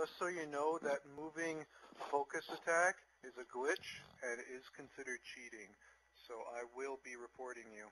Just so you know, that moving focus attack is a glitch and is considered cheating. So I will be reporting you.